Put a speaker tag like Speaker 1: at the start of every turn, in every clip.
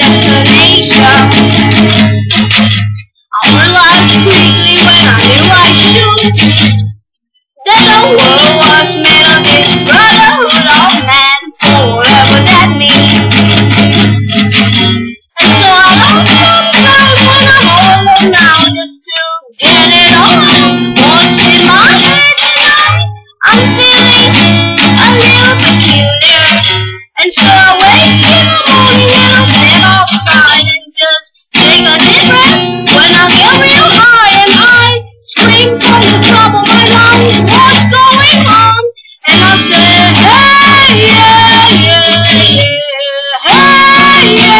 Speaker 1: destination. I realized quickly when I knew I should that the world was 耶耶耶耶。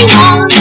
Speaker 1: 我